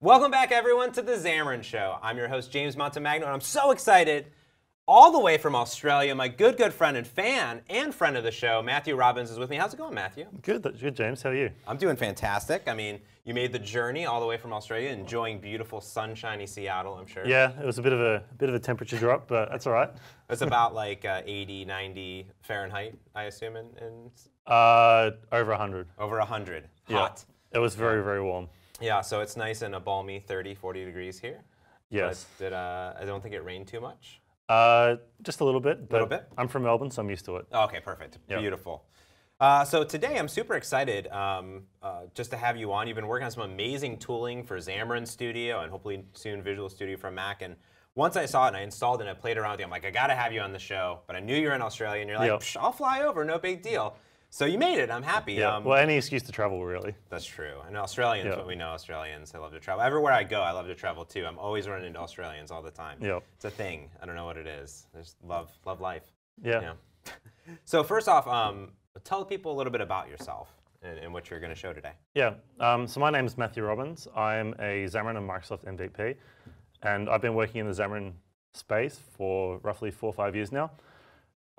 Welcome back, everyone, to the Xamarin Show. I'm your host, James Montemagno, and I'm so excited. All the way from Australia, my good, good friend and fan and friend of the show, Matthew Robbins, is with me. How's it going, Matthew? Good, good, James. How are you? I'm doing fantastic. I mean, you made the journey all the way from Australia, enjoying beautiful, sunshiny Seattle, I'm sure. Yeah, it was a bit of a, bit of a temperature drop, but that's all right. It's about like uh, 80, 90 Fahrenheit, I assume, in, in Uh, over 100. over 100. Yeah. Hot. It was very, very warm. Yeah, so it's nice and a balmy 30, 40 degrees here. Yes. But did, uh, I don't think it rained too much. Uh, just a little bit. But Little bit? I'm from Melbourne, so I'm used to it. Okay, perfect. Yep. Beautiful. Uh, so today I'm super excited um, uh, just to have you on. You've been working on some amazing tooling for Xamarin Studio and hopefully soon Visual Studio for Mac. And once I saw it and I installed it and I played around with it, I'm like, I got to have you on the show. But I knew you were in Australia and you're like, Yep. I'll fly over, no big deal. So you made it. I'm happy. Yeah. Um, well, any excuse to travel, really. that's true. And Australians, Yeah. what we know, Australians, they love to travel. Everywhere I go, I love to travel too. I'm always running into Australians all the time. Yep. It's a thing. I don't know what it is. I just love, love life. Yeah. Yeah. so first off, um, tell people a little bit about yourself and, and what you're going to show today. Yeah. Um, so my name is Matthew Robbins. I'm a Xamarin and Microsoft MVP, and I've been working in the Xamarin space for roughly four or five years now.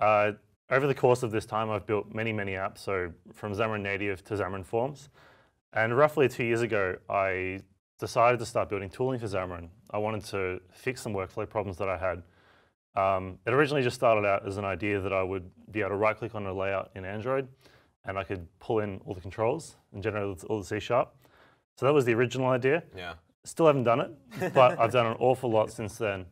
Uh, over the course of this time, I've built many, many apps, so from Xamarin Native to Xamarin Forms. And roughly two years ago, I decided to start building tooling for Xamarin. I wanted to fix some workflow problems that I had. Um, it originally just started out as an idea that I would be able to right-click on a layout in Android, and I could pull in all the controls and generate all the C sharp. So that was the original idea. Yeah. Still haven't done it, but I've done an awful lot since then.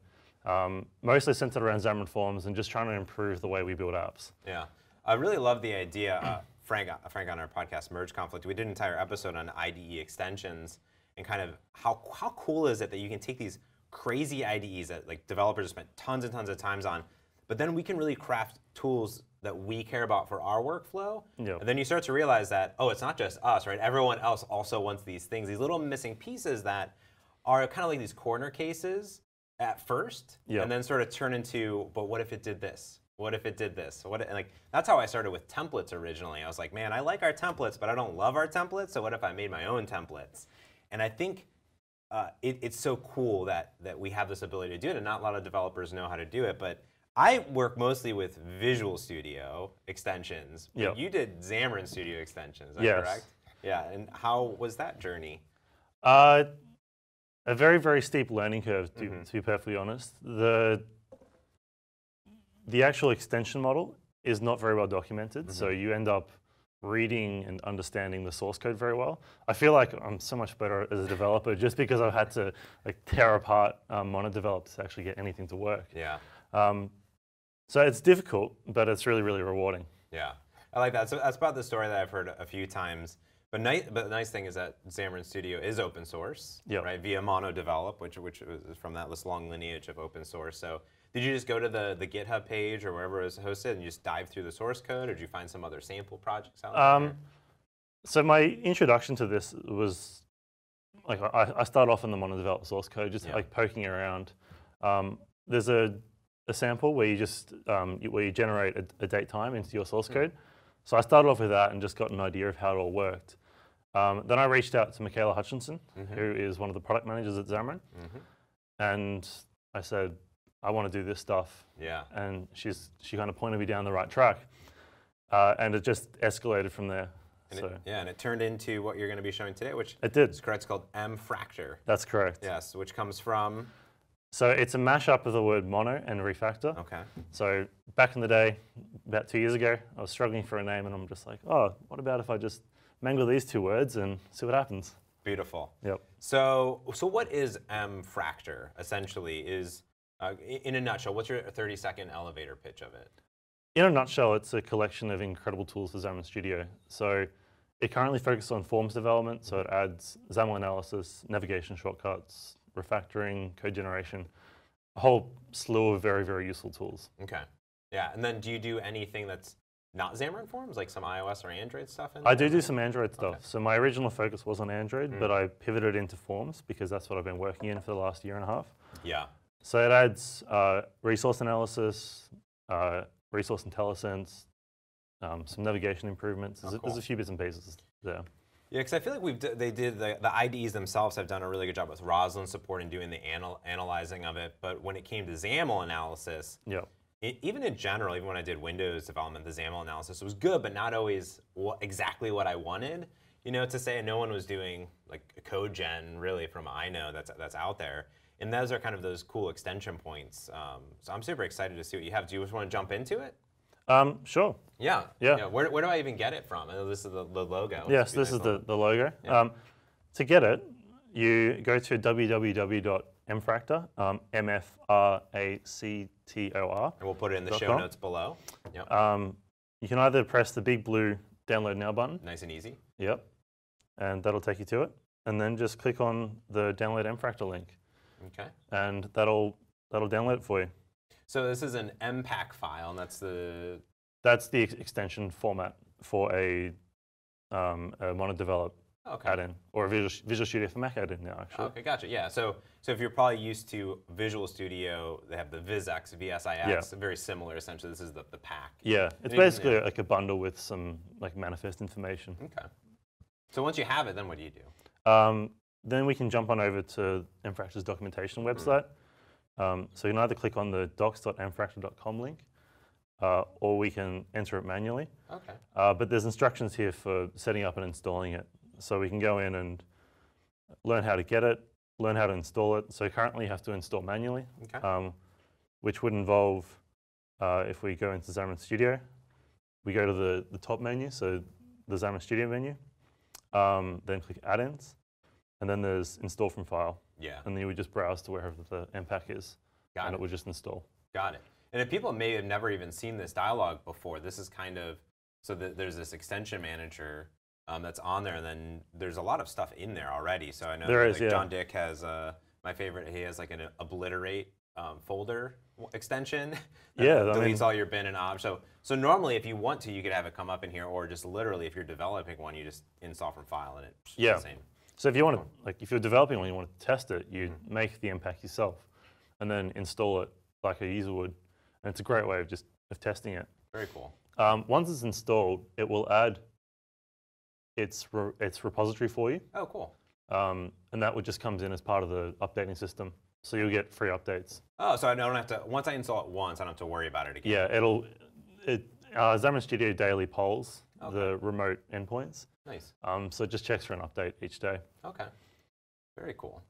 Um, mostly centered around Xamarin Forms and just trying to improve the way we build apps. Yeah. I really love the idea. Uh, Frank, Frank on our podcast, Merge Conflict, we did an entire episode on IDE extensions and kind of how, how cool is it that you can take these crazy IDEs that like developers spent tons and tons of times on, but then we can really craft tools that we care about for our workflow. Yep. And then you start to realize that, oh, it's not just us, right? Everyone else also wants these things, these little missing pieces that are kind of like these corner cases at first, Yep. and then sort of turn into, but what if it did this? What if it did this? What if, like that's how I started with templates originally. I was like, man, I like our templates, but I don't love our templates. So what if I made my own templates? And I think uh, it, it's so cool that that we have this ability to do it, and not a lot of developers know how to do it. But I work mostly with Visual Studio extensions. But Yep. You did Xamarin Studio extensions, Yes. correct? Yeah. And how was that journey? Uh, a very, very steep learning curve, to, Mm-hmm. to be perfectly honest. The, the actual extension model is not very well documented, so Mm-hmm. you end up reading and understanding the source code very well. I feel like I'm so much better as a developer just because I've had to like tear apart um, monodevelop to actually get anything to work. Yeah. Um, so it's difficult, but it's really, really rewarding. Yeah, I like that. So that's about the story that I've heard a few times. But nice, but the nice thing is that Xamarin Studio is open source, Yep. right? Via MonoDevelop, which which is from that this long lineage of open source. So did you just go to the the GitHub page or wherever it was hosted and you just dive through the source code, or did you find some other sample projects out Um, there? So my introduction to this was like I, I started off in the monodevelop source code, just Yeah. like poking around. Um, there's a, a sample where you just um, you- where you generate a, a date time into your source code. So I started off with that and just got an idea of how it all worked. Um, then I reached out to Mikayla Hutchinson, who is one of the product managers at Xamarin, and I said, I want to do this stuff Yeah. and she's she kind of pointed me down the right track, uh, and it just escalated from there. And so it, yeah, and it turned into what you're going to be showing today, which it did. is correct. It's called MFractor. That's correct. Yes, which comes from. So it's a mashup of the word mono and refactor. Okay. So back in the day, about two years ago, I was struggling for a name, and I'm just like, oh, what about if I just mangle these two words and see what happens? Beautiful. Yep. So, so what is MFractor? Essentially, is uh, in a nutshell, what's your 30 second elevator pitch of it? In a nutshell, it's a collection of incredible tools for Xamarin Studio. So it currently focuses on forms development, so it adds XAML analysis, navigation shortcuts, refactoring, code generation, a whole slew of very, very useful tools. Okay. Yeah, and then do you do anything that's not Xamarin Forms, like some iOS or Android stuff? In I do do some Android stuff. So my original focus was on Android, but I pivoted into Forms because that's what I've been working in for the last year and a half. Yeah. So it adds uh, resource analysis, uh, resource IntelliSense, um, some navigation improvements. There's, a- there's a few bits and pieces there. Yeah, because I feel like we've d- they did the, the IDEs themselves have done a really good job with Roslyn support and doing the anal- analyzing of it. But when it came to XAML analysis, Yeah. E- even in general, even when I did Windows development, the XAML analysis was good, but not always exactly what I wanted. You know, to say no one was doing like a code gen really from I know that's that's out there, and those are kind of those cool extension points. Um, so I'm super excited to see what you have. Do you just want to jump into it? Um, sure. Yeah. Yeah. Where, where do I even get it from? Oh, this is the, the logo. Yes, this is beautiful. the, the logo. Um, to get it, you go to www.mfractor, um, M-F-R-A-C-T-O-R. And we'll put it in the show com. notes below. Yep. Um, you can either press the big blue download now button, nice and easy. yep, and that'll take you to it, and then just click on the download mfractor link, Okay. and that'll that'll download it for you. So this is an MPACK file, and that's the That's the ex- extension format for a, um, a monodevelop okay. add-in, or Visual, Visual Studio for Mac add-in now, actually. Okay, gotcha. Yeah. So so if you're probably used to Visual Studio, they have the VisX, VSIX, yeah. very similar. Essentially, this is the, the pack. Yeah, it's Maybe- basically yeah. like a bundle with some like manifest information. Okay. So once you have it, then what do you do? Um, then we can jump on over to Mfractor's documentation website. Um, so you can either click on the docs.mfractor.com link, uh, or we can enter it manually. Okay. Uh, but there's instructions here for setting up and installing it. So we can go in and learn how to get it, learn how to install it. So currently you have to install manually, Okay. um, which would involve, uh, if we go into Xamarin Studio, we go to the, the top menu, so the Xamarin Studio menu, um, then click Add-ins, and then there's Install from File, yeah. and then you would just browse to wherever the MPACK is, Got and it. it would just install. Got it. And if people may have never even seen this dialogue before, this is kind of so that there's this extension manager um, that's on there, and then there's a lot of stuff in there already. So I know There that, is, like yeah. Jon Dick has uh, my favorite. He has like an obliterate um, folder extension. that Yeah, I deletes mean- all your bin and ob. So so normally, if you want to, you could have it come up in here, or just literally, if you're developing one, you just install from file, and it's Yeah. the same. So if you want to, like, if you're developing one, you want to test it, you Mm-hmm. make the impact yourself, and then install it like a user would, and it's a great way of just of testing it. Very cool. Um, once it's installed, it will add its re- its repository for you, Oh, cool. um, and that would just comes in as part of the updating system. So you'll get free updates. Oh, so I don't have to. Once I install it once, I don't have to worry about it again. Yeah, it'll. It, uh, Xamarin Studio daily polls Okay. the remote endpoints, Nice. um, so it just checks for an update each day. Okay. Very cool.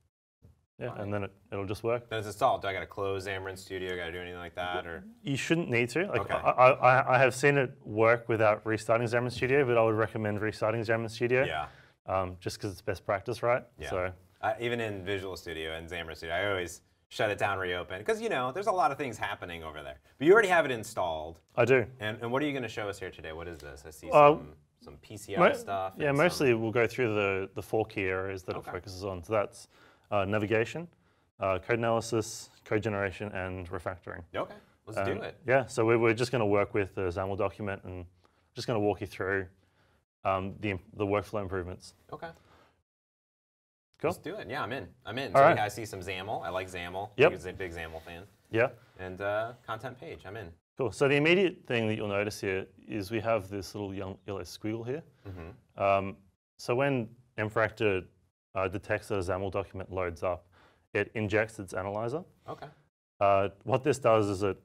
Yeah, and then it, it'll just work. Then it's installed. Do I got to close Xamarin Studio? Got to do anything like that, or You shouldn't need to. Like Okay. I, I, I have seen it work without restarting Xamarin Studio, but I would recommend restarting Xamarin Studio. yeah, Um, just because it's best practice, right? Yeah. So uh, even in Visual Studio and Xamarin Studio, I always shut it down, reopen, because you know there's a lot of things happening over there. But you already have it installed, I do. and, and what are you going to show us here today? What is this? I see Uh, some some PCI Mo- stuff. Yeah, and some- mostly we'll go through the, the four key areas that Okay. it focuses on. So that's uh, navigation, uh, code analysis, code generation, and refactoring. Okay, let's Um, do it. Yeah, so we're, we're just going to work with the XAML document and just going to walk you through um, the, the workflow improvements. Okay. Cool. Let's do it. Yeah, I'm in. I'm in. All so right. I see some XAML. I like XAML. Yep. I'm a big XAML fan. Yeah, And uh, content page. I'm in. cool. So the immediate thing that you'll notice here is we have this little young, yellow squiggle here. hmm Um, so when Mfractor uh, detects that a XAML document loads up, it injects its analyzer. Okay. Uh, what this does is it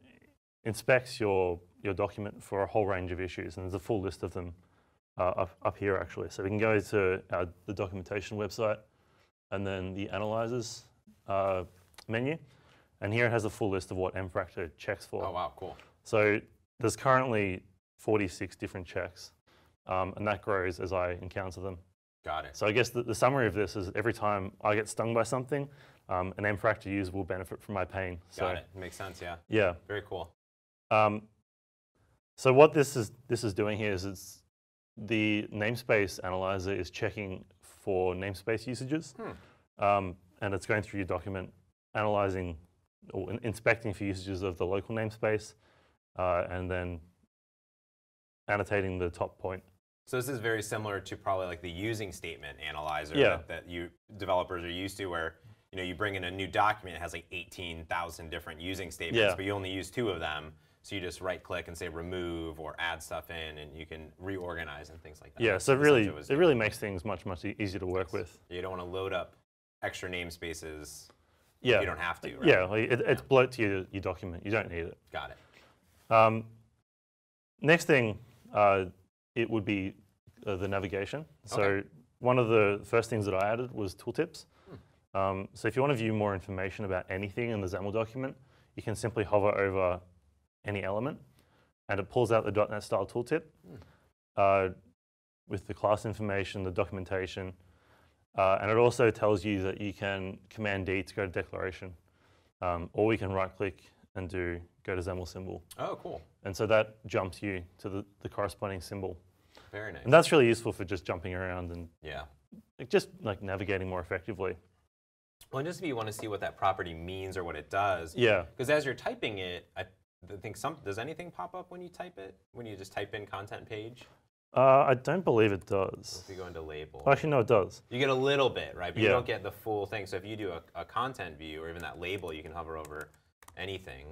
inspects your, your document for a whole range of issues, and there's a full list of them uh, up, up here actually. So we can go to uh, the documentation website and then the analyzers uh, menu, and here it has a full list of what Mfractor checks for. Oh wow, cool. So there's currently 46 different checks, um, and that grows as I encounter them. Got it. So I guess the, the summary of this is every time I get stung by something, um, an Mfractor user will benefit from my pain. So Got it. Makes sense. Yeah. yeah. Very cool. Um, so what this is this is doing here is it's the namespace analyzer is checking for namespace usages, Hmm. um, and it's going through your document, analyzing or in- inspecting for usages of the local namespace, uh, and then annotating the top point. So this is very similar to probably like the using statement analyzer Yeah. that, that you developers are used to, where you know you bring in a new document it has like 18,000 different using statements, Yeah. but you only use two of them. So you just right click and say remove or add stuff in, and you can reorganize and things like that. Yeah, so it really, it doing. really makes things much, much easier to work with. You don't want to load up extra namespaces. Yeah. You don't have to, right? Yeah, like it, it's bloat to your, your document. You don't need it. Got it. Um, next thing, uh, it would be uh, the navigation. So Okay. one of the first things that I added was tooltips. Hmm. Um, so if you want to view more information about anything in the XAML document, you can simply hover over any element, and it pulls out the .NET style tooltip Hmm. uh, with the class information, the documentation, uh, and it also tells you that you can Command D to go to declaration, um, or we can right click and do go to XAML symbol. Oh, cool. And so that jumps you to the, the corresponding symbol. Very nice. And that's really useful for just jumping around and yeah. like, just like navigating more effectively. Well, and just if you want to see what that property means or what it does, Yeah. because as you're typing it, I think some does anything pop up when you type it? When you just type in content page? Uh, I don't believe it does. If you go into label, Actually, no, it does. you get a little bit, right? But you don't get the full thing. So if you do a, a content view or even that label, you can hover over anything.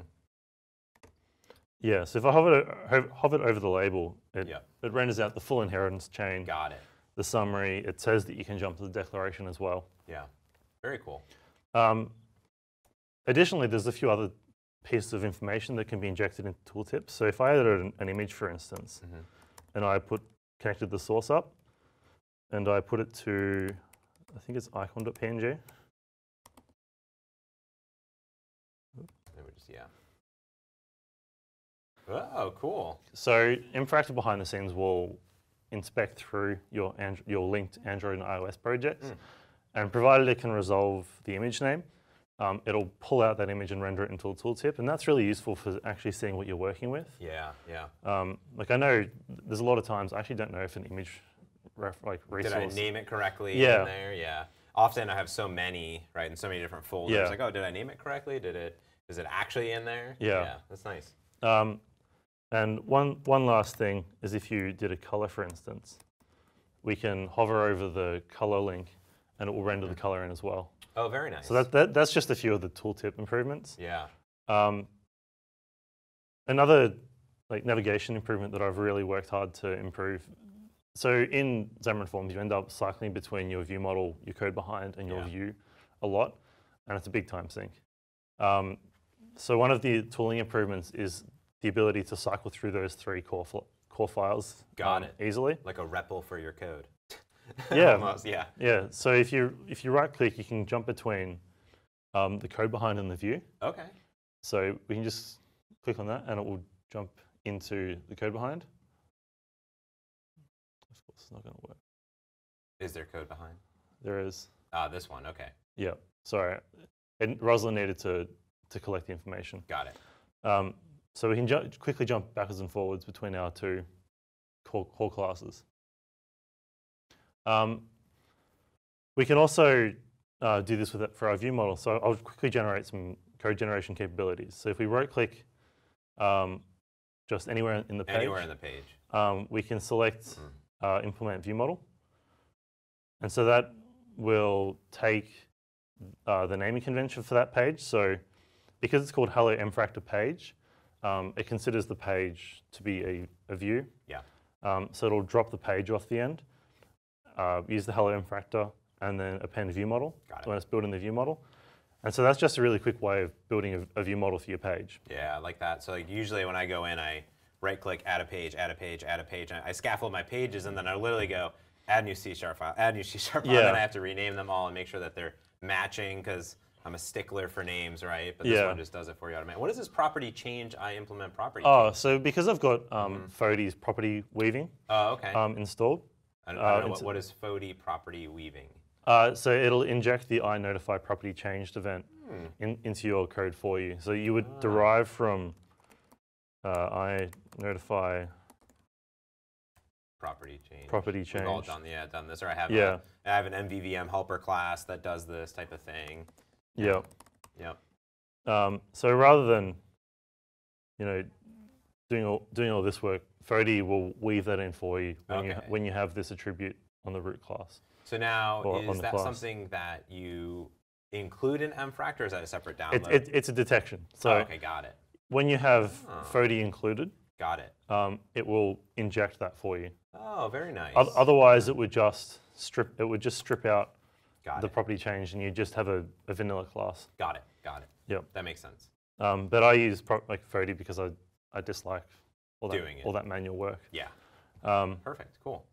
Yeah. So if I hover, ho- hovered over the label, it, it renders out the full inheritance chain, Got it. the summary. It says that you can jump to the declaration as well. Yeah. Very cool. Um, additionally, there's a few other pieces of information that can be injected into tooltips. So if I added an, an image, for instance, Mhm. and I put connected the source up, and I put it to, I think it's icon.png. Just yeah. Oh, cool. So MFractor behind the scenes will inspect through your and, your linked Android and iOS projects, Mm. and provided it can resolve the image name, um, it'll pull out that image and render it into a tooltip, and that's really useful for actually seeing what you're working with. Yeah, yeah. Um, like I know there's a lot of times I actually don't know if an image ref, like resource. Did I name it correctly Yeah. in there? Yeah. Often I have so many, right, in so many different folders. Yeah. Like, oh, did I name it correctly? Did it? Is it actually in there? Yeah. Yeah, that's nice. Um, and one, one last thing is if you did a color, for instance, we can hover over the color link and it will render the color in as well. Oh, very nice. So that, that, that's just a few of the tooltip improvements. yeah. Um, another like navigation improvement that I've really worked hard to improve. So in Xamarin Forms, you end up cycling between your view model, your code behind, and your Yeah. view a lot, and it's a big time sink. Um, so one of the tooling improvements is the ability to cycle through those three core core files Got um, it. easily. Like a REPL for your code. Yeah. Almost, yeah. Yeah. So if you if you right click, you can jump between um, the code behind and the view. Okay. So we can just click on that and it will jump into the code behind. Of course, it's not going to work. Is there code behind? There is. Ah, this one. Okay. Yeah, sorry. And Roslyn needed to, to collect the information. Got it. Um, so we can ju- quickly jump backwards and forwards between our two core, core classes. Um, we can also uh, do this with it for our view model. So I'll quickly generate some code generation capabilities. So if we right click um, just anywhere in the page, Anywhere in the page. um, we can select Mhm. uh, implement view model. And so that will take uh, the naming convention for that page. So because it's called Hello Mfractor page, um, it considers the page to be a, a view. Yeah. Um, so it'll drop the page off the end, uh, use the Hello Mfractor, and then append view model Got it. when it's building the view model. And so that's just a really quick way of building a, a view model for your page. Yeah, I like that. So like usually when I go in, I right click, add a page, add a page, add a page. and I scaffold my pages, and then I literally go add new C sharp file, add new C sharp file. And then I have to rename them all and make sure that they're matching because I'm a stickler for names, right? But this Yeah. one just does it for you automatically. What is this property change? I implement property. Oh, change? so because I've got um, Fody's property weaving Oh, okay. um, installed, I don't, I uh, don't know what, what is Fody property weaving. Uh, so it'll inject the I notify property changed event Hmm. in, into your code for you. So you would Ah. derive from uh, I notify Property change. property We've all change. done, yeah, done this. Or I have, Yeah. a, I have an MVVM helper class that does this type of thing. Yeah. Yep. Um, so rather than you know doing all doing all this work, Fody will weave that in for you when you when you have this attribute on the root class. So now, Or is that class. something that you include in mfractor, or is that a separate download? It, it, it's a detection. So oh, okay, got it. when you have. Fody included, Got it. um, it will inject that for you. Oh, very nice. Oth- Otherwise, it would just strip. It would just strip out Got the it. property changed, and you just have a, a vanilla class. Got it. Got it. Yep. That makes sense. Um, but I use pro- like Fody because I, I dislike all that, Doing it. all that manual work. Yeah. Um, Perfect. Cool.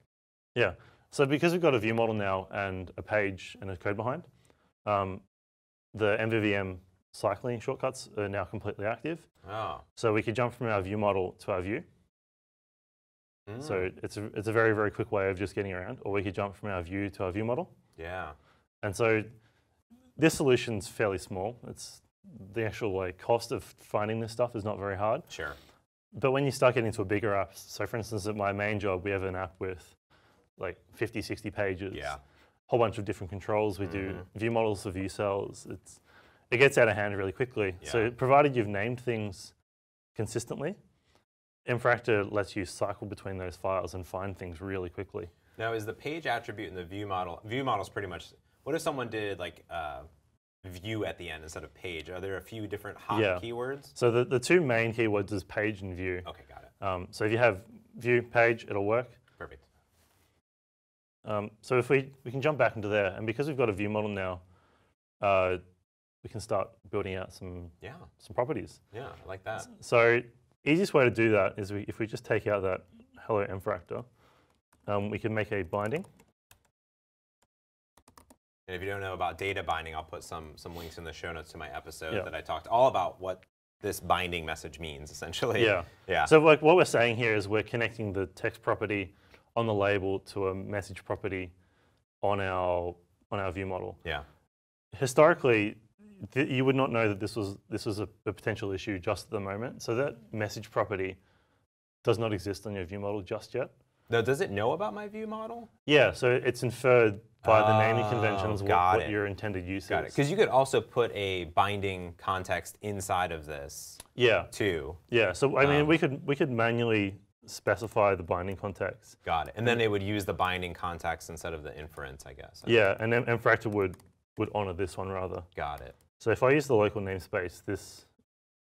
yeah. So because we've got a view model now and a page and a code behind, um, the MVVM cycling shortcuts are now completely active. Oh. So we could jump from our view model to our view. So Mm, it's a, it's a very, very quick way of just getting around. Or we could jump from our view to our view model. yeah. And so this solution's fairly small. It's the actual like cost of finding this stuff is not very hard. Sure. But when you start getting into a bigger app, so for instance, at my main job, we have an app with like 50, 60 pages, Yeah. whole bunch of different controls. We do Mhm. view models for view cells. It's it gets out of hand really quickly. Yeah. So provided you've named things consistently, MFractor lets you cycle between those files and find things really quickly. Now, is the page attribute in the view model? View model is pretty much. What if someone did like uh, view at the end instead of page? Are there a few different hot Yeah. keywords? So the, the two main keywords is page and view. Okay, got it. Um, so if you have view page, it'll work. Perfect. Um, so if we, we can jump back into there, and because we've got a view model now, uh, we can start building out some, Yeah. some properties. Yeah. I like that. So easiest way to do that is we, if we just take out that hello mfractor, um, we can make a binding. And if you don't know about data binding, I'll put some some links in the show notes to my episode Yeah. that I talked all about what this binding message means essentially. Yeah. Yeah. So like what we're saying here is we're connecting the text property on the label to a message property on our on our view model. yeah. historically, th- you would not know that this was this was a, a potential issue just at the moment. So that message property does not exist on your view model just yet. Now, does it know about my view model? Yeah, so it's inferred by the naming conventions what, got what it. your intended use Got it. is. Because you could also put a binding context inside of this Yeah, too. yeah. So I mean, Um, we could we could manually specify the binding context. Got it. And then it would use the binding context instead of the inference, I guess. Yeah, and then and Mfractor would would honor this one rather. Got it. So if I use the local namespace, this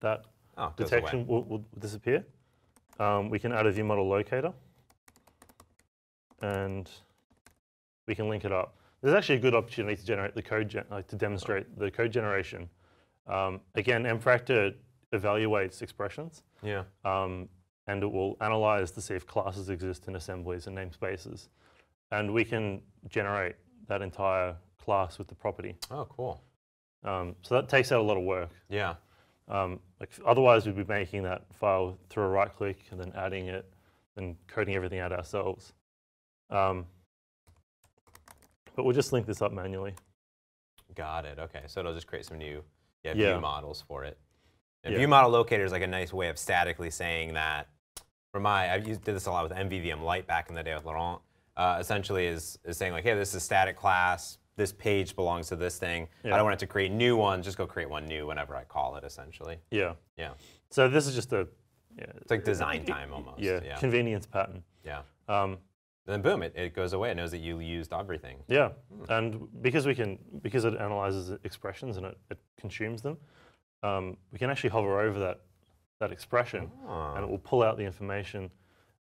that Oh, it goes away. detection will, will disappear. Um, we can add a view model locator and we can link it up. There's actually a good opportunity to generate the code, gen- like to demonstrate the code generation. Um, again, Mfractor evaluates expressions Yeah. um, and it will analyze to see if classes exist in assemblies and namespaces. And we can generate that entire class with the property. Oh, cool. Um, so that takes out a lot of work. Yeah. Um, like otherwise, we'd be making that file through a right click and then adding it and coding everything out ourselves. Um, but we'll just link this up manually. Got it. Okay. So it'll just create some new yeah, Yeah. view models for it. And Yeah. View model locator is like a nice way of statically saying that. For my, I used did this a lot with MVVM Light back in the day with Laurent. Uh, essentially, is is saying like, hey, this is a static class. This page belongs to this thing. I don't want it to create new ones. Just go create one new whenever I call it. Essentially. Yeah. Yeah. So this is just a yeah, It's like design time almost. yeah, Yeah. convenience pattern. Yeah. Um, then boom, it, it goes away. It knows that you used everything. yeah, and because we can because it analyzes expressions and it, it consumes them, um, we can actually hover over that that expression Oh, and it will pull out the information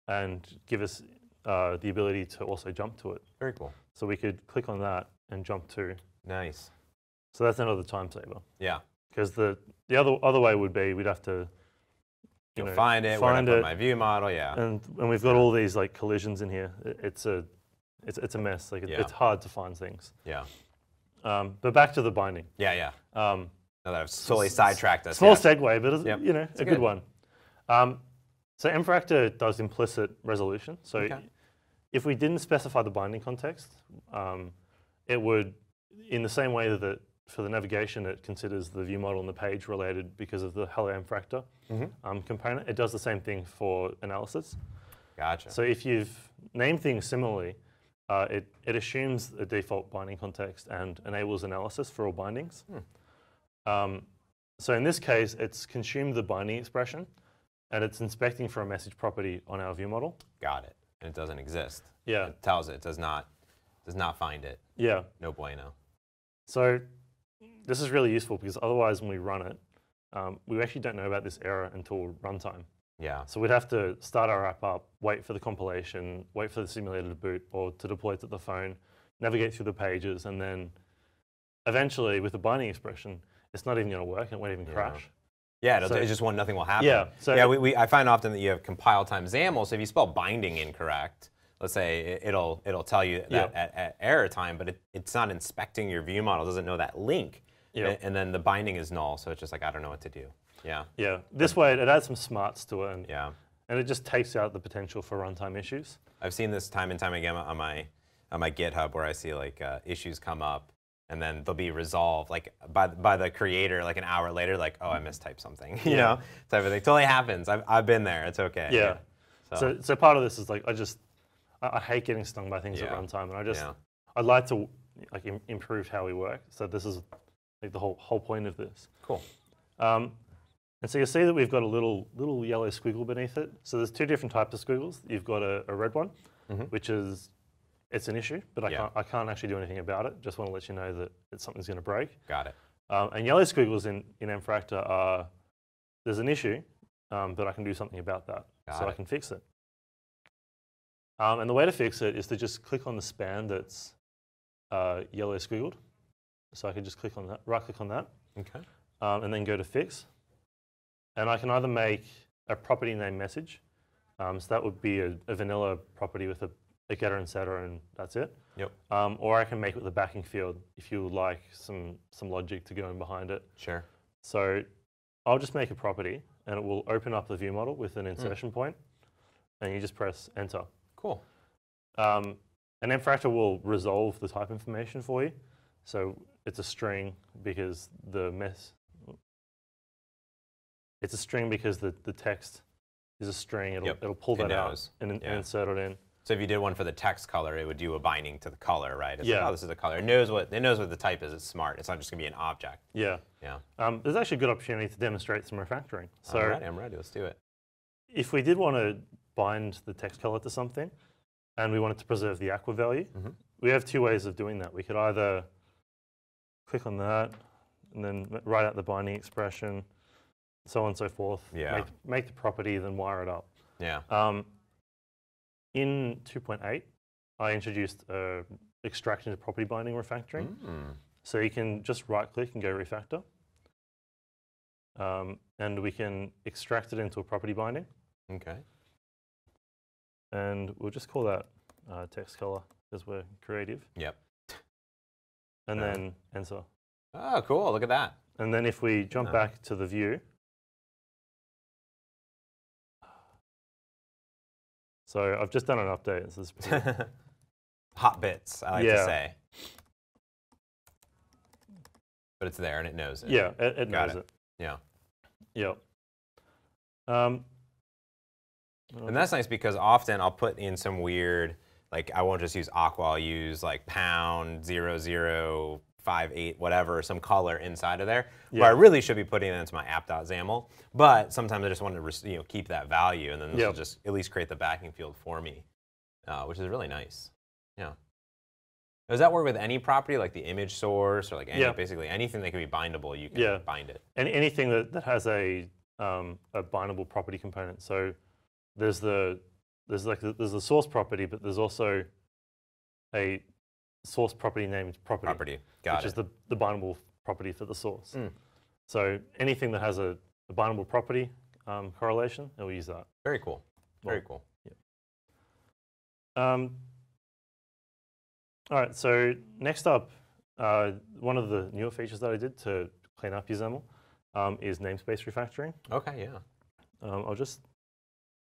and give us uh, the ability to also jump to it. very cool. So we could click on that and jump to. Nice. So that's another time saver. Yeah. Because the, the other other way would be we'd have to You'll know, find it. Find it, my view model. Yeah. and and we've got all these like collisions in here. It- it's a it's, it's a mess. Like it, Yeah. it's hard to find things. Yeah. Um, but back to the binding. Yeah. Yeah. Um, Now that I've solely sidetracked us. small yeah. segue, but it's, Yep. you know a good, good. one. Um, so Mfractor does implicit resolution. So Okay. if we didn't specify the binding context, um, it would, in the same way that for the navigation it considers the view model and the page related because of the hello Mfractor Mhm. um, component, it does the same thing for analysis. Gotcha. So if you've named things similarly, uh, it, it assumes a default binding context and enables analysis for all bindings. Um, so in this case, it's consumed the binding expression and it's inspecting for a message property on our view model. Got it. And it doesn't exist. Yeah, It tells it. It does not. Does not find it. yeah. No bueno. So this is really useful because otherwise when we run it, um, we actually don't know about this error until runtime. Yeah. So we'd have to start our app up, wait for the compilation, wait for the simulator to boot or to deploy to the phone, navigate through the pages, and then eventually with the binding expression, it's not even going to work and it won't even Yeah. crash. Yeah, it'll, So- it's just one, nothing will happen. Yeah, so- yeah. We, we, I find often that you have compile time XAML, so if you spell binding incorrect, let's say it- it'll it'll tell you that Yeah. at, at error time, but it, it's not inspecting your view model, it doesn't know that link, Yeah. and, and then the binding is null, so it's just like I don't know what to do. Yeah, Yeah, this way it adds some smarts to it and, yeah. and it just takes out the potential for runtime issues. I've seen this time and time again on my on my GitHub where I see like uh, issues come up and then they'll be resolved like by by the creator like an hour later like oh I mistyped something you Yeah. know type of thing totally happens I've, I've been there it's okay Yeah. so, So, so part of this is like I just I, I hate getting stung by things at runtime, and I just yeah I'd like to like im- improve how we work. So this is like the whole whole point of this. cool Um, and so you'll see that we've got a little little yellow squiggle beneath it. So there's two different types of squiggles. You've got a, a red one, Mhm. which is it's an issue, but I Yeah. can't I can't actually do anything about it. Just want to let you know that it's something's going to break. got it Um, and yellow squiggles in in Mfractor are there's an issue, um, but I can do something about that, Got so I can fix it. Um, and the way to fix it is to just click on the span that's uh, yellow squiggled. So I can just click on that, right click on that, okay um, and then go to fix. And I can either make a property name message. Um, so that would be a, a vanilla property with a, a getter and setter, and that's it. yep Um, or I can make it with a backing field if you would like some, some logic to go in behind it. sure So I'll just make a property, and it will open up the view model with an insertion point, and you just press enter. cool Um, and Fractal will resolve the type information for you. So it's a string because the mess. It's a string because the, the text is a string. It'll, Yep, it'll pull it that out and, and yeah. insert it in. so if you did one for the text color it would do a binding to the color right it's Yeah. like, oh this is the color it knows what it knows what the type is it's smart it's not just gonna be an object Yeah. yeah Um, there's actually a good opportunity to demonstrate some refactoring. So I'm ready I'm ready let's do it if we did want to bind the text color to something and we wanted to preserve the aqua value, Mhm. we have two ways of doing that. We could either click on that and then write out the binding expression, so on and so forth. Yeah. Make, make the property, then wire it up. yeah Um, in 2.8, I introduced uh, extraction to property binding refactoring. Mm. So you can just right click and go refactor. Um, and we can extract it into a property binding. okay and we'll just call that uh, text color because we're creative. yep And Uh, then enter. oh cool look at that And then if we jump back to the view, so I've just done an update. So this hot bits, I like to Yeah. say. But it's there and it knows it. yeah, it, it knows it. it. Yeah. Yep. Um, And that's nice because often I'll put in some weird, like I won't just use aqua, I'll use like pound zero zero five eight whatever, some color inside of there. Where I really should be putting it into my app.xaml. But sometimes I just want to you know keep that value, and then this will just at least create the backing field for me, uh, which is really nice. Yeah. Does that work with any property, like the image source, or like any, Yeah. basically anything that can be bindable? You can Yeah. bind it. any, anything that, that has a um, a bindable property component. So there's the there's like the, there's the source property, but there's also a source property named property, Property. Got which it. is the, the bindable property for the source. Mm. So anything that has a, a bindable property um, correlation, it will use that. Very cool. Very Well, cool. Um, all right, so next up, uh, one of the newer features that I did to clean up your XAML um, is namespace refactoring. Okay. Yeah. Um, I'll just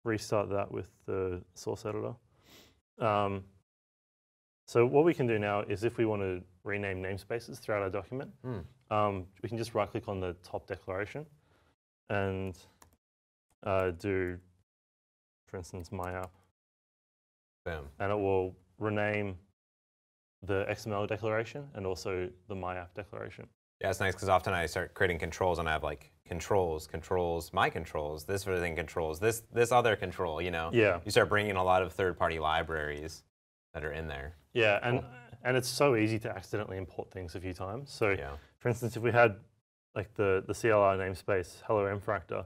restart that with the source editor. Um, so what we can do now is if we want to rename namespaces throughout our document, Hmm. um, we can just right click on the top declaration and uh, do, for instance, my app, Boom. and it will rename the XML declaration and also the my app declaration. Yeah, it's nice because often I start creating controls and I have like controls, controls, my controls, this sort of thing controls, this this other control. You know, Yeah, you start bringing a lot of third-party libraries that are in there. yeah, and and it's so easy to accidentally import things a few times. So Yeah. For instance, if we had like the, the CLR namespace hello mfractor,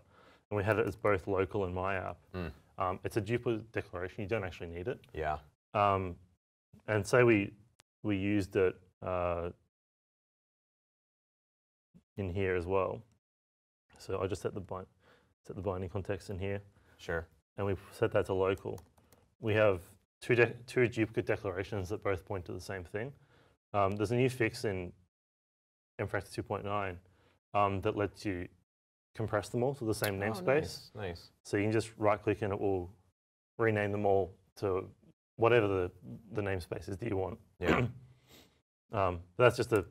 and we had it as both local and my app. Mm. Um, it's a duplicate declaration. You don't actually need it. Yeah. Um, and say we we used it uh, in here as well. So I just set the bind, set the binding context in here, Sure. and we set that to local. We have two de- two duplicate declarations that both point to the same thing. Um, there's a new fix in mFractor 2.9 um, that lets you compress them all to the same Oh, namespace. nice. Nice. So you can just right click and it will rename them all to whatever the, the namespaces that you want. Yeah. Um, that's just a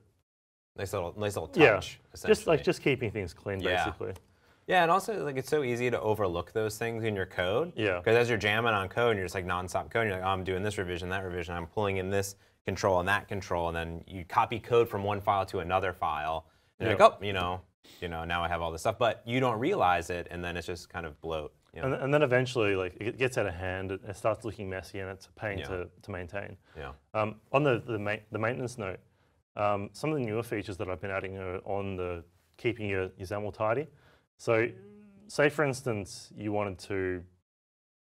nice little nice little touch. Yeah, just like just keeping things clean, Yeah. basically. Yeah, and also like it's so easy to overlook those things in your code. Yeah. Because as you're jamming on code and you're just like nonstop code, and you're like, oh, I'm doing this revision, that revision, I'm pulling in this control and that control, and then you copy code from one file to another file. And you're like, oh, you know, you know, now I have all this stuff, but you don't realize it, and then it's just kind of bloat. You know? And, and then eventually, like it gets out of hand, it, it starts looking messy, and it's a pain Yeah. to, to maintain. yeah. Um, on the the, ma- the maintenance note, um, some of the newer features that I've been adding are on the keeping your, your XAML tidy. So, say for instance, you wanted to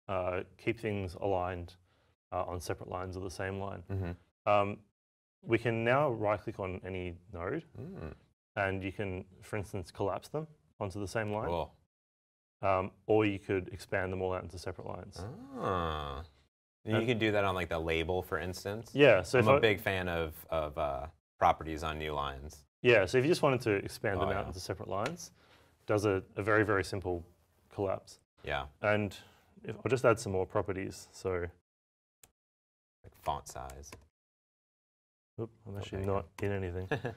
uh, keep things aligned uh, on separate lines or the same line. Mm-hmm. Um, we can now right click on any node Mm. and you can, for instance, collapse them onto the same line. Cool. Um, or you could expand them all out into separate lines. Ah. You And- could do that on like the label, for instance. Yeah, so I'm a I- big fan of of uh, properties on new lines. Yeah, so if you just wanted to expand them Oh, out yeah. into separate lines, does a, a very, very simple collapse. Yeah, And if, I'll just add some more properties. So, like font size. oop, I'm actually Okay. not in anything.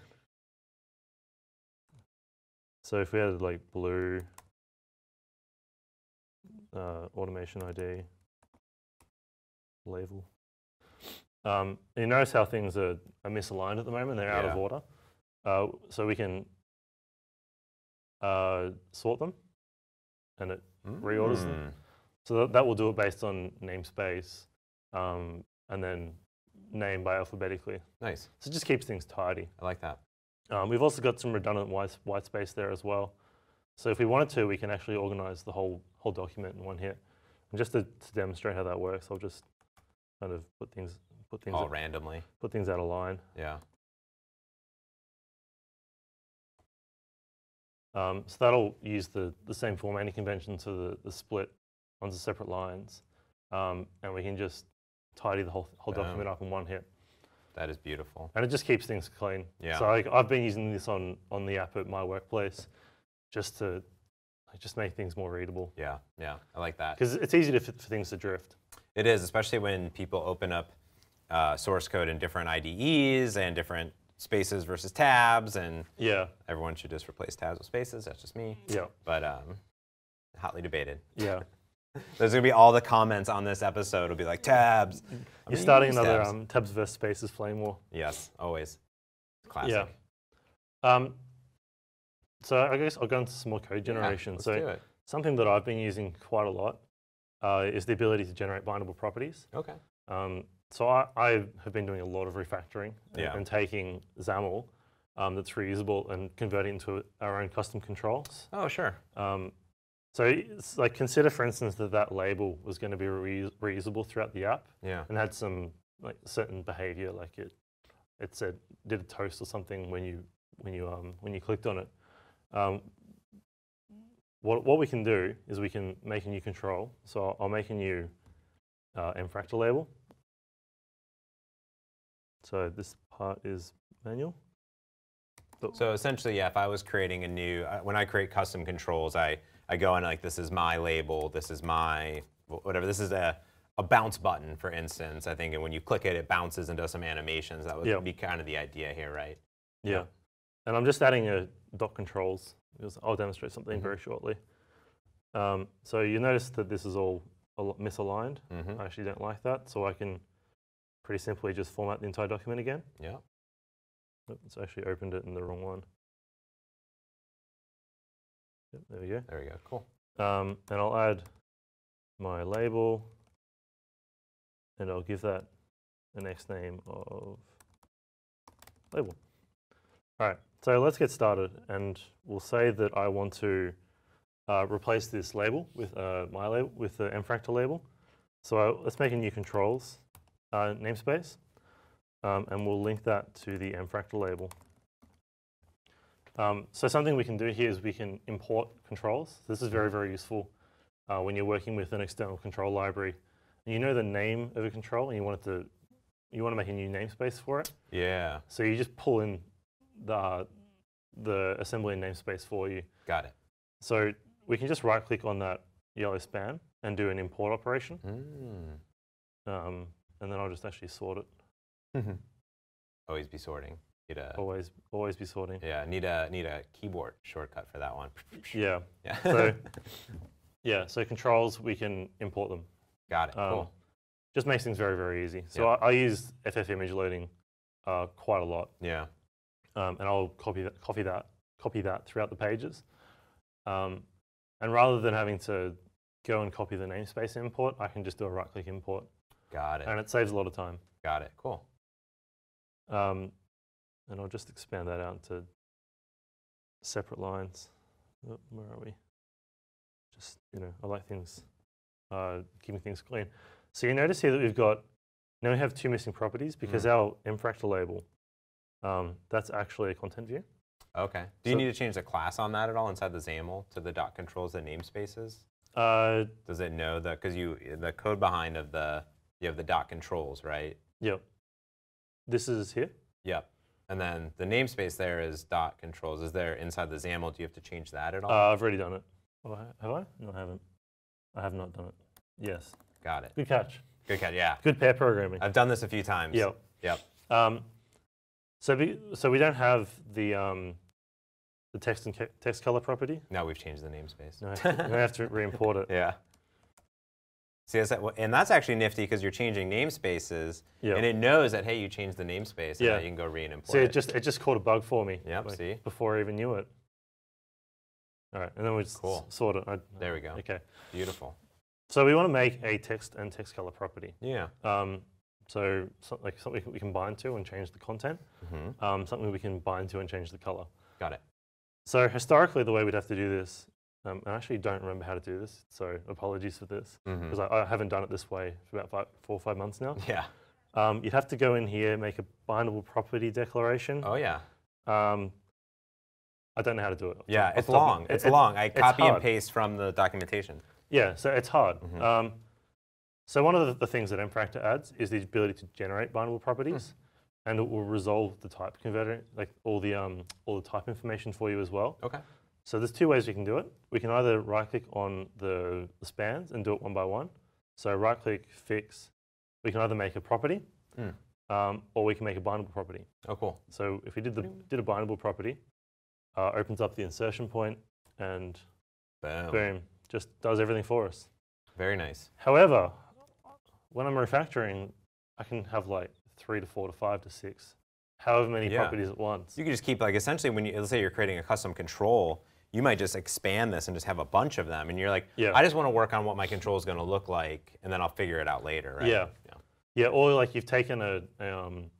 so if we had like blue, uh, automation ID, label. Um, you notice how things are, are misaligned at the moment, they're out of order. Uh, so we can uh, sort them and it Reorders them? Mm. So that, that will do it based on namespace um, and then name by alphabetically. Nice. So it just keeps things tidy. I like that. Um, we've also got some redundant white, white space there as well. So if we wanted to, we can actually organize the whole whole document in one hit. And just to, to demonstrate how that works, I'll just kind of put things put things All out, randomly. put things out of line. Yeah. Um, so that'll use the, the same formatting convention to the, the split onto separate lines. Um, and we can just tidy the whole, whole Boom. document up in one hit. That is beautiful. And it just keeps things clean. Yeah. So like, I've been using this on, on the app at my workplace just to like, just make things more readable. Yeah. Yeah. I like that. Because it's easy to, for things to drift. It is, especially when people open up uh, source code in different IDEs and different spaces versus tabs, and Yeah, everyone should just replace tabs with spaces. That's just me. yeah, But um, hotly debated. yeah. There's gonna be all the comments on this episode It'll be like tabs. I'm You're starting another tabs. um, tabs versus spaces flame war. Yes, always. Classic. Yeah. Um, so I guess I'll go into some more code Yeah, generation. let's so something that I've been using quite a lot uh, is the ability to generate bindable properties. Okay. Um, so I, I have been doing a lot of refactoring and, Yeah. and taking XAML um, that's reusable and converting into our own custom controls. Oh, sure. Um, so like consider, for instance, that that label was going to be reus- reusable throughout the app Yeah. and had some like certain behavior, like it it said did a toast or something when you when you um, when you clicked on it. Um, what what we can do is we can make a new control. So I'll, make a new uh, mfractor label. So this part is manual. So essentially, yeah, if I was creating a new, uh, when I create custom controls, I, I go in like, this is my label, this is my, whatever, this is a, a bounce button, for instance, I think, and when you click it, it bounces and does some animations. That would Yeah. be kind of the idea here, right? Yeah. And I'm just adding a dot controls because I'll demonstrate something Mhm. very shortly. Um, so you notice that this is all misaligned. Mm-hmm. I actually don't like that. So I can pretty simply just format the entire document again. Yeah. It's actually opened it in the wrong one. Yep, there we go. There we go. Cool. Um, and I'll add my label and I'll give that a next name of label. All right, so let's get started, and we'll say that I want to uh, replace this label with uh, my label with the mfractor label. So uh, let's make a new controls uh, namespace, um, and we'll link that to the mfractor label. Um, so something we can do here is we can import controls. This is very, very useful uh, when you're working with an external control library. And you know the name of a control, and you want it to you want to make a new namespace for it. Yeah. So you just pull in the, the assembly namespace for you. Got it. So we can just right click on that yellow span and do an import operation. Mm. Um, and then I'll just actually sort it. Always be sorting. Need a, Always, always be sorting. yeah, need a need a keyboard shortcut for that one. Yeah. Yeah. So, yeah. So controls, we can import them. Got it. Um, cool. Just makes things very, very easy. So Yeah. I, I use FF image loading uh, quite a lot. Yeah. um, and I'll copy that, copy that, copy that throughout the pages. Um, and rather than having to go and copy the namespace import, I can just do a right-click import, Got it. and it saves a lot of time. Got it. Cool. Um, and I'll just expand that out into separate lines. Oh, where are we? Just you know, I like things, uh, keeping things clean. So you notice here that we've got now we have two missing properties because our mfractor label, um, that's actually a content view. Okay. Do you need to change the class on that at all inside the XAML to the dot controls the namespaces? Uh, Does it know that, because you the code behind of the you have the dot controls right? Yep. This is here. Yep. And then the namespace there is dot controls. Is there inside the XAML? Do you have to change that at all? Uh, I've already done it. Have I? Have I? No, I haven't. I have not done it. Yes. Got it. Good catch. Good catch. Yeah. Good pair programming. I've done this a few times. Yep. Yep. Um, so, be, so we don't have the um, the text and text color property. Now we've changed the namespace. No, I have to, I have to re-import it. Yeah. See, that's, and that's actually nifty because you're changing namespaces, Yeah. and it knows that hey, you changed the namespace, Yeah. now you can go re and import See, it. it just it just caught a bug for me. Yep, see? Before I even knew it. All right, and then we just Cool. sort it. I, There we go. Okay. Beautiful. So we want to make a text and text color property. Yeah. Um, so, so like something we can bind to and change the content. hmm um, something we can bind to and change the color. Got it. So historically, the way we'd have to do this, um, and I actually don't remember how to do this, so apologies for this, because I, I haven't done it this way for about five, four or five months now. Yeah. Um, you'd have to go in here, make a bindable property declaration. Oh yeah. Um, I don't know how to do it. Yeah. It's top long. it- It's it- long. I it's copy and paste from the documentation. Yeah, so it's hard. Mhm. Um, so one of the, the things that mfractor adds is the ability to generate bindable properties, and it will resolve the type converter, like all the um, all the type information for you as well. Okay. So there's two ways we can do it. We can either right click on the, the spans and do it one by one. So right click, fix. We can either make a property Mm. um, or we can make a bindable property. Oh cool. So if we did the did a bindable property, uh, opens up the insertion point and Boom. boom, just does everything for us. Very nice. However, when I'm refactoring, I can have like three to four to five to six, however many Yeah. properties at once. You can just keep like essentially when you let's say you're creating a custom control, you might just expand this and just have a bunch of them, and you're like, Yeah. I just want to work on what my control is going to look like, and then I'll figure it out later, right? Yeah. Yeah. Yeah, or like you've taken a, a, um,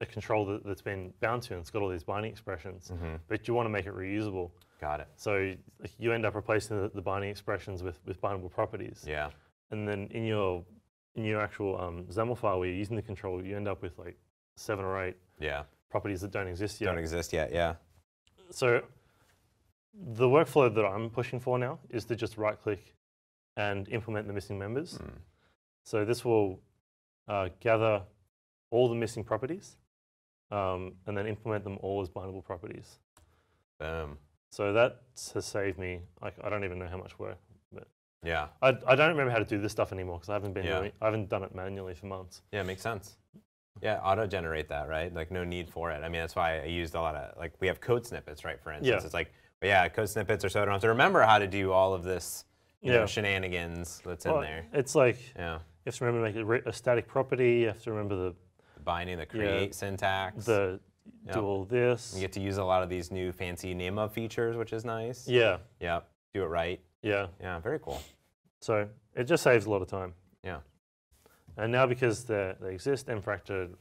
a control that, that's been bound to and it's got all these binding expressions, Mhm. but you want to make it reusable. Got it. So you end up replacing the, the binding expressions with, with bindable properties. Yeah. And then in your in your actual um, XAML file where you're using the control, you end up with like seven or eight Yeah. properties that don't exist yet. Don't exist yet. Yeah. So the workflow that I'm pushing for now is to just right click and implement the missing members. Mm. So this will uh, gather all the missing properties um, and then implement them all as bindable properties. Boom. So that has saved me, like, I don't even know how much work. But Yeah. I, I don't remember how to do this stuff anymore because I haven't been Yeah. I haven't done it manually for months. Yeah, makes sense. Yeah, auto generate that, right? Like no need for it. I mean, that's why I used a lot of like we have code snippets, right? For instance, Yeah. it's like, but yeah, code snippets are so I don't have to remember how to do all of this, you know, shenanigans that's in there. It's like Yeah, you have to remember to make a, a static property. You have to remember the the binding, the create syntax. the Yep. do all this. you get to use a lot of these new fancy nameof features, which is nice. Yeah, Yeah, do it right. yeah. Yeah, very cool. So it just saves a lot of time. Yeah. And now because they they exist, mfractor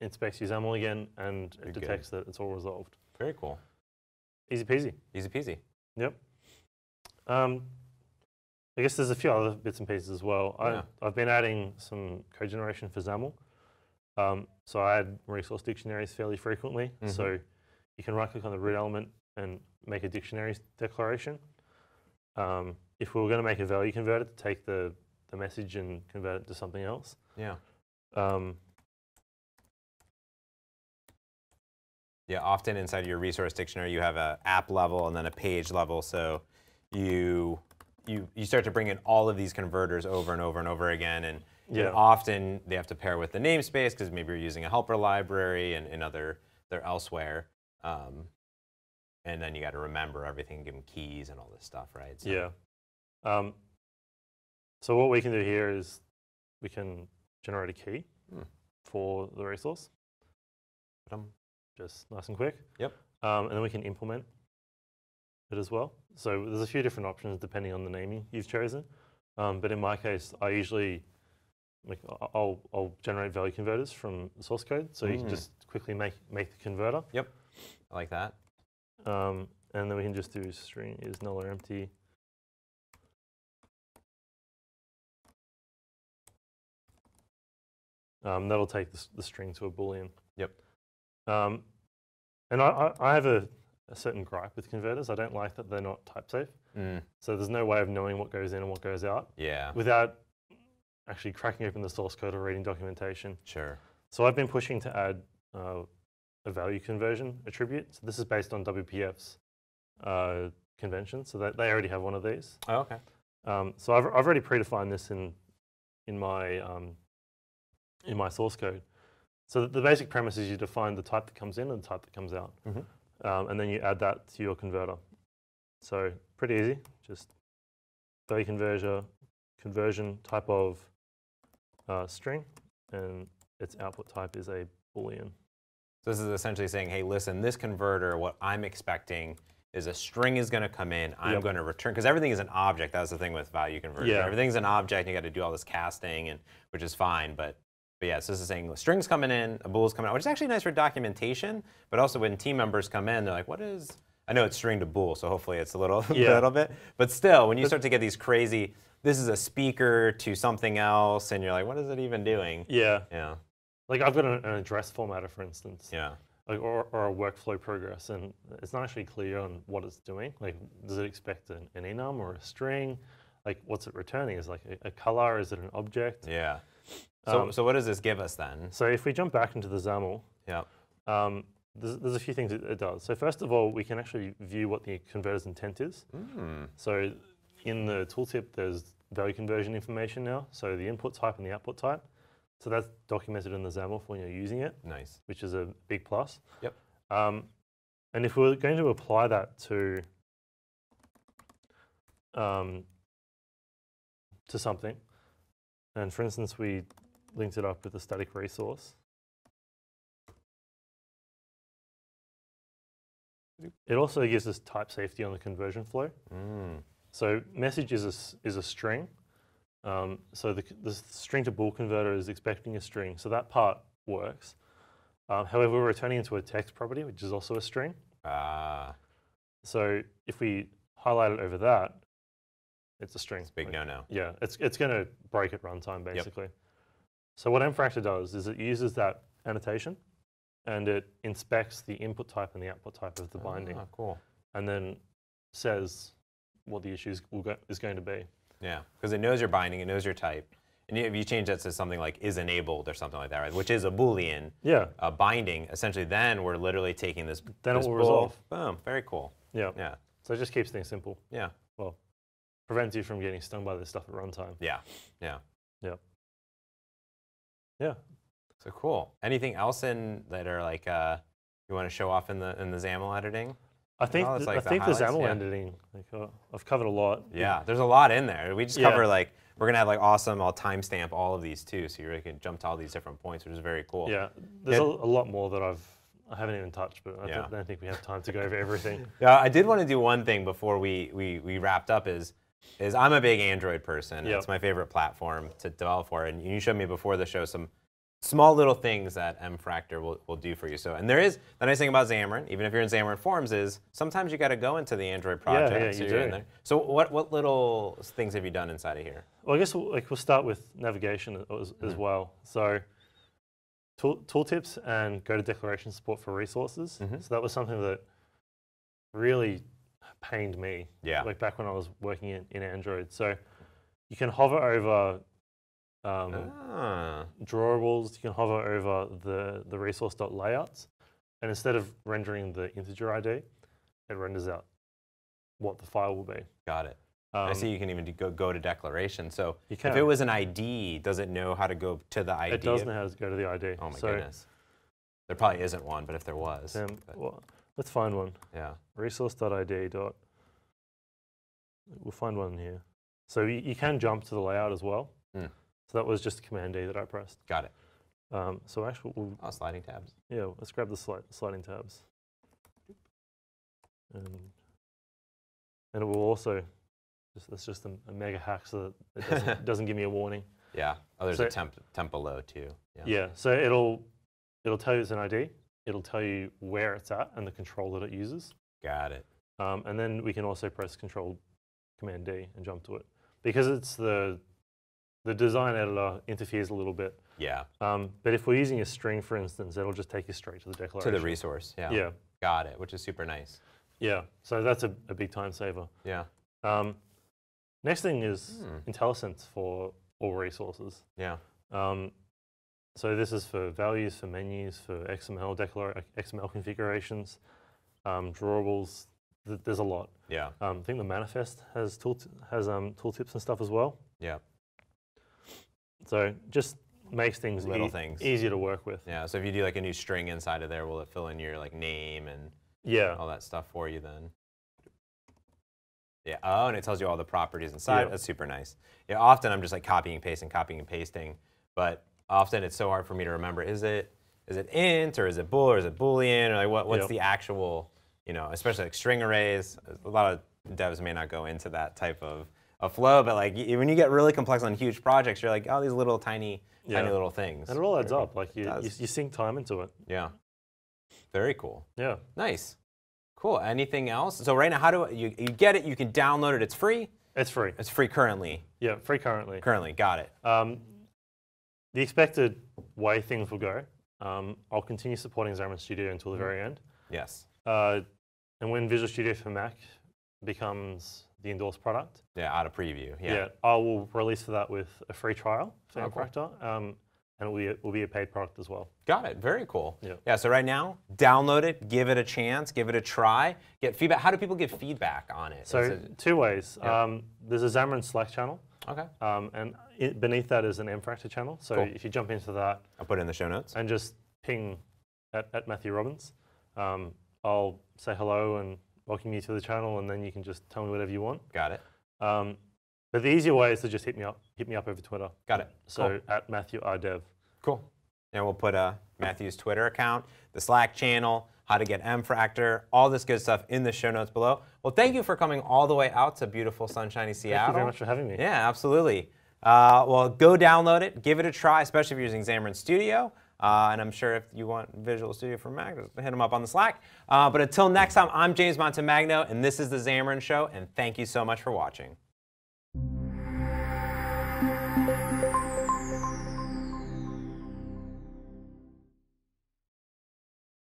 inspects your XAML again, and You're it good. detects that it's all resolved. Very cool. Easy peasy. Easy peasy. Yep. Um, I guess there's a few other bits and pieces as well. Yeah. I, I've been adding some code generation for XAML. Um, so I add resource dictionaries fairly frequently. Mhm. So you can right click on the root element and make a dictionary declaration. Um, if we were going to make a value converter to take the, the message and convert it to something else, Yeah. um, Yeah, often inside your resource dictionary, you have a app level and then a page level. So you you you start to bring in all of these converters over and over and over again, and, and Yeah. often they have to pair with the namespace because maybe you're using a helper library and, and other they're elsewhere. Um, and then you got to remember everything, give them keys and all this stuff, right? So- Yeah. Um, so what we can do here is we can generate a key Hmm. for the resource, just nice and quick. Yep. Um, and then we can implement it as well. So there's a few different options depending on the naming you've chosen. Um, but in my case, I usually like I'll, I'll generate value converters from source code, so you can Mm. just quickly make make the converter. Yep, I like that. Um, and then we can just do string is null or empty. Um, that'll take the, the string to a boolean. Yep. Um, and I, I, have a, a certain gripe with converters. I don't like that they're not type safe. Mm, So there's no way of knowing what goes in and what goes out yeah, without actually cracking open the source code or reading documentation. sure. So I've been pushing to add uh, a value conversion attribute. So this is based on WPF's uh, convention. So that they already have one of these. Oh, okay. Um, so I've, I've already predefined this in in my um, in my source code. So the, basic premise is you define the type that comes in and the type that comes out, Mhm. um, and then you add that to your converter. So pretty easy. Just value conversion conversion type of uh, string, and its output type is a boolean. So this is essentially saying, hey, listen, this converter, what I'm expecting is a string is going to come in. I'm Yep. going to return because everything is an object. That's the thing with value conversion. Yeah. Everything's an object. You got to do all this casting, and which is fine. But but yeah, so this is saying strings coming in, a bool's coming out, which is actually nice for documentation. But also when team members come in, they're like, what is? I know it's string to bool, so hopefully it's a little Yeah. little bit. But still, when you start to get these crazy, this is a speaker to something else, and you're like, what is it even doing? Yeah, Yeah, like I've got an, an address formatter, for instance. yeah. like, or, or a workflow progress, and it's not actually clear on what it's doing. Like, does it expect an, an enum or a string? Like, what's it returning? Is it like a, a color? Is it an object? Yeah. So, Um, so what does this give us then? So if we jump back into the XAML, Yeah. um, there's, there's a few things it, it does. So first of all, we can actually view what the converter's intent is. Mm. So in the tooltip, there's value conversion information now. So the input type and the output type. So that's documented in the XAML for when you're using it. Nice. which is a big plus. Yep. Um, and if we're going to apply that to um, to something, and for instance, we linked it up with a static resource, it also gives us type safety on the conversion flow. Mm. So message is a, is a string. Um, so the, the string to bool converter is expecting a string. So that part works. Um, however, we're returning into a text property, which is also a string. Ah, So if we highlight it over that, it's a string. it's a big Like, no-no. Yeah, it's, it's going to break at runtime, basically. So what mfractor does is it uses that annotation and it inspects the input type and the output type of the binding Ah, cool. and then says what the issue is, go, is going to be. Yeah, because it knows your binding, it knows your type. And if you change that to something like is enabled or something like that, right, which is a Boolean Yeah, uh, binding, essentially then we're literally taking this. Then it will resolve. Boom, very cool. yeah. Yeah, So it just keeps things simple. yeah, Well, prevents you from getting stung by this stuff at runtime. yeah, yeah. Yeah. So cool. Anything else in that are like uh, you want to show off in the in the XAML editing? I think it's like I the think the highlights, XAML yeah. editing, like uh, I've covered a lot. Yeah, there's a lot in there. We just Yeah. cover like we're gonna have like awesome. I'll timestamp all of these too, so you really can jump to all these different points, which is very cool. Yeah, there's Yeah. a, lot more that I've I haven't even touched, but I Yeah. don't, don't think we have time to go over everything. Yeah, I did want to do one thing before we, we, we wrapped up is is I'm a big Android person. Yep. It's my favorite platform to develop for. And you showed me before the show some small little things that mFractor will, will do for you. So, and there is the nice thing about Xamarin, even if you're in Xamarin Forms, is sometimes you got to go into the Android project. yeah, so you you're in there. So, what what little things have you done inside of here? Well, I guess we'll, like we'll start with navigation as, Mm-hmm. as well. So, tool, tooltips and go to declaration support for resources. Mm-hmm. So that was something that really pained me. Yeah. Like back when I was working in, in Android. So, you can hover over um, Ah, drawables. You can hover over the the resource dot layouts, and instead of rendering the integer ID, it renders out what the file will be. got it. I Um, see you can even go, go to declaration. So You if it was an ID, does it know how to go to the ID? It does know how to go to the ID. Oh my so, goodness. There probably isn't one, but if there was, Um, well, let's find one. yeah. Resource.id. Dot. We'll find one here. So you, you can jump to the layout as well. Hmm. So that was just Command D that I pressed. Got it. Um, so actually, we'll, Oh, sliding tabs. yeah, let's grab the sli- sliding tabs. And, and it will also, just, that's just a, a mega hack so that it doesn't, doesn't give me a warning. Yeah. Oh, there's So- a temp temp below too. Yeah. Yeah, so it'll it'll tell you it's an ID. It'll tell you where it's at and the control that it uses. Got it. Um, and then we can also press Control Command D and jump to it because it's the the design editor interferes a little bit. Yeah. Um, but if we're using a string, for instance, it'll just take you straight to the declaration. To the resource. Yeah. Yeah, Got it. Which is super nice. yeah. So that's a, a big time saver. Yeah. Um, next thing is Hmm. IntelliSense for all resources. Yeah. Um, so this is for values, for menus, for XML declar- XML configurations, um, drawables. Th- there's a lot. Yeah. Um, I think the manifest has tool has um, tooltips and stuff as well. Yeah. So just makes things Little ea- things. easier to work with. Yeah. So if you do like a new string inside of there, will it fill in your like name and Yeah, all that stuff for you then? Yeah. Oh, and it tells you all the properties inside. Yeah. That's super nice. Yeah. Often I'm just like copying, pasting, copying and pasting, but often it's so hard for me to remember. Is it is it int or is it bool or is it boolean or like what, what's Yep. the actual you know especially like string arrays. A lot of devs may not go into that type of, of flow, but like when you get really complex on huge projects, you're like oh these little tiny tiny little things. and it all adds up. Like you, you, you sink time into it. Yeah. Very cool. Yeah. Nice. Cool. Anything else? So right now, how do you, you get it? You can download it. It's free. It's free. It's free currently. Yeah, free currently. Currently, got it. Um, the expected way things will go, um, I'll continue supporting Xamarin Studio until Mm-hmm. the very end. Yes. Uh, and when Visual Studio for Mac becomes the endorsed product, Yeah. Out of preview. Yeah. yeah, I will release for that with a free trial for Oh, cool. um, and it will be, a, will be a paid product as well. Got it. Very cool. Yeah. Yeah. So right now, download it. Give it a chance. Give it a try. Get feedback. How do people give feedback on it? So it- two ways. Yeah. Um, there's a Xamarin Slack channel, okay. um, and i beneath that is an mFractor channel. So Cool. if you jump into that I'll put it in the show notes. and just ping at, at Matthew Robbins, um, I'll say hello and welcome you to the channel, and then you can just tell me whatever you want. Got it. Um, but the easier way is to just hit me up, hit me up over Twitter. Got it. So Cool. at Matthew R Dev. Cool. And we'll put uh, Matthew's Twitter account, the Slack channel, how to get mFractor, all this good stuff in the show notes below. Well, thank you for coming all the way out to beautiful, sunshiny Seattle. Thank you very much for having me. Yeah, absolutely. Uh, well, go download it, give it a try, especially if you're using Xamarin Studio. Uh, and I'm sure if you want Visual Studio for Mac, just hit them up on the Slack. Uh, but until next time, I'm James Montemagno, and this is the Xamarin Show, and thank you so much for watching.